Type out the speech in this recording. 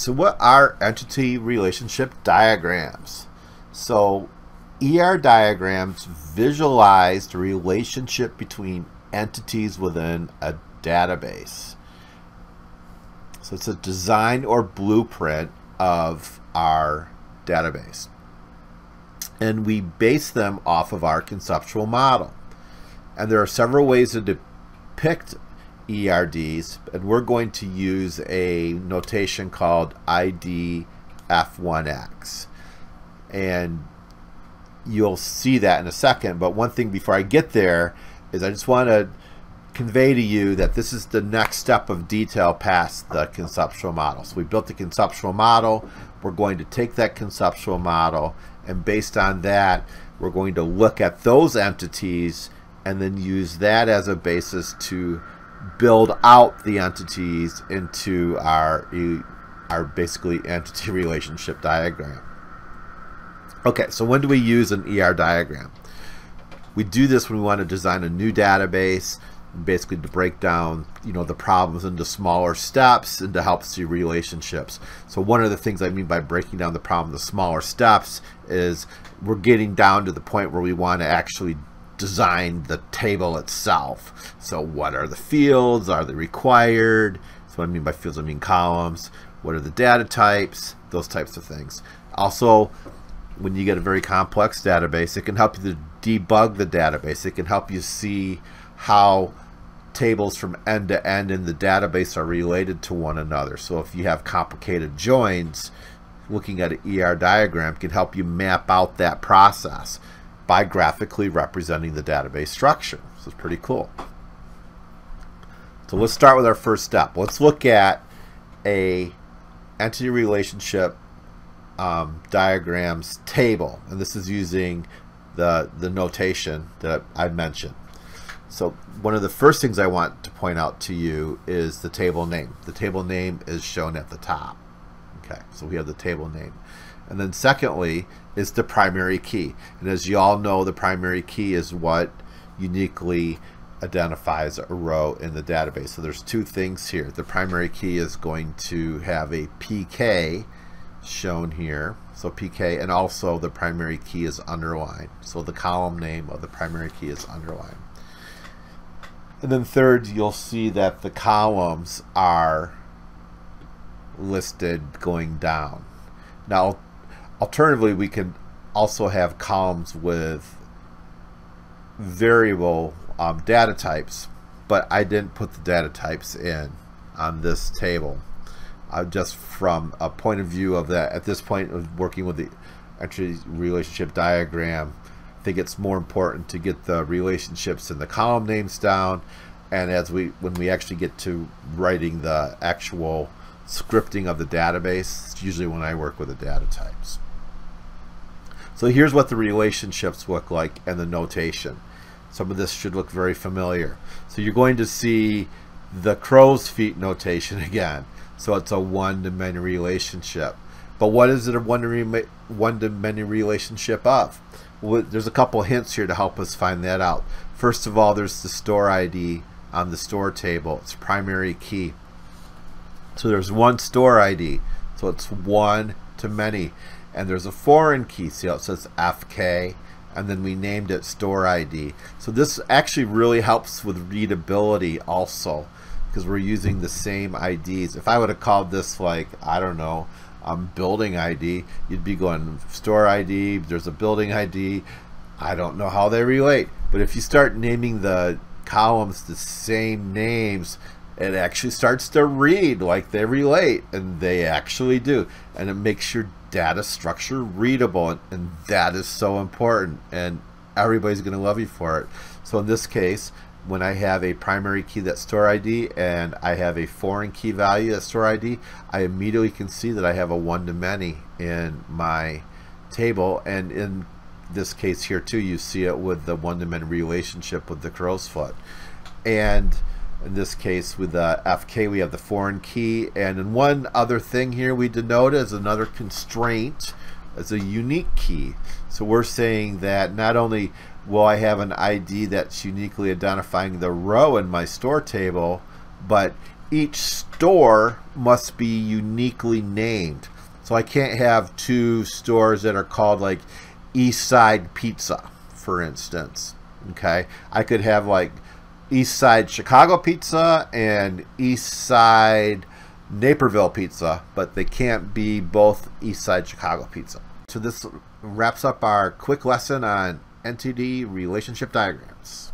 so what are entity relationship diagrams? So ER diagrams visualize the relationship between entities within a database. So it's a design or blueprint of our database. And we base them off of our conceptual model. And there are several ways to depict ERDs, and we're going to use a notation called IDEF1X. And you'll see that in a second, but one thing before I get there is I just want to convey to you that this is the next step of detail past the conceptual model. So we built the conceptual model. We're going to take that conceptual model and based on that, we're going to look at those entities and then use that as a basis to build out the entities into our our basically entity relationship diagram. Okay, so when do we use an ER diagram? We do this when we want to design a new database, basically to break down you know the problems into smaller steps and to help see relationships. So one of the things I mean by breaking down the problem into smaller steps is we're getting down to the point where we want to actually design the table itself. So what are the fields? Are they required? So what I mean by fields, I mean columns. What are the data types? Those types of things. Also, when you get a very complex database, it can help you to debug the database. It can help you see how tables from end to end in the database are related to one another. So if you have complicated joins, looking at an ER diagram can help you map out that process by graphically representing the database structure. So it's pretty cool. So let's start with our first step. Let's look at a entity relationship um, diagrams table. And this is using the, the notation that I mentioned. So one of the first things I want to point out to you is the table name. The table name is shown at the top. Okay, so we have the table name. And then secondly is the primary key. And as you all know, the primary key is what uniquely identifies a row in the database. So there's two things here. The primary key is going to have a PK shown here. So PK and also the primary key is underlined. So the column name of the primary key is underlined. And then third, you'll see that the columns are listed going down. Now, Alternatively, we can also have columns with variable um, data types, but I didn't put the data types in on this table. Uh, just from a point of view of that, at this point of working with the entity relationship diagram, I think it's more important to get the relationships and the column names down. And as we, when we actually get to writing the actual scripting of the database, it's usually when I work with the data types. So here's what the relationships look like and the notation. Some of this should look very familiar. So you're going to see the crow's feet notation again. So it's a one-to-many relationship. But what is it a one-to-many relationship of? Well, there's a couple hints here to help us find that out. First of all, there's the store ID on the store table. It's primary key. So there's one store ID. So it's one to many and there's a foreign key so it says FK and then we named it store ID so this actually really helps with readability also because we're using the same IDs if I would have called this like I don't know um, building ID you'd be going store ID there's a building ID I don't know how they relate but if you start naming the columns the same names it actually starts to read like they relate and they actually do. And it makes your data structure readable and, and that is so important and everybody's going to love you for it. So in this case when I have a primary key that store ID and I have a foreign key value that store ID I immediately can see that I have a one-to-many in my table. And in this case here too you see it with the one-to-many relationship with the crow's foot. And in this case with uh, the FK we have the foreign key and in one other thing here we denote as another constraint as a unique key so we're saying that not only will I have an ID that's uniquely identifying the row in my store table but each store must be uniquely named. So I can't have two stores that are called like East Side Pizza, for instance. Okay, I could have like East Side Chicago Pizza and East Side Naperville Pizza, but they can't be both East Side Chicago Pizza. So this wraps up our quick lesson on entity relationship diagrams.